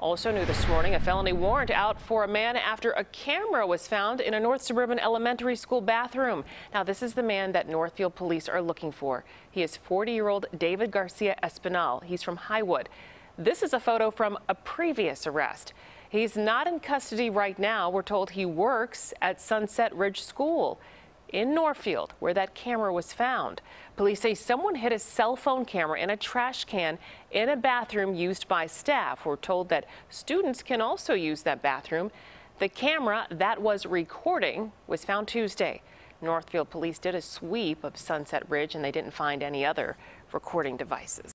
Also new this morning, a felony warrant out for a man after a camera was found in a North Suburban elementary school bathroom. Now, this is the man that Northfield police are looking for. He is 40-year-old David Garcia Espinal. He's from Highwood. This is a photo from a previous arrest. He's not in custody right now. We're told he works at Sunset Ridge School in Northfield, where that camera was found. Police say someone hid a cell phone camera in a trash can in a bathroom used by staff. We're told that students can also use that bathroom. The camera that was recording was found Tuesday. Northfield police did a sweep of Sunset Ridge and they didn't find any other recording devices.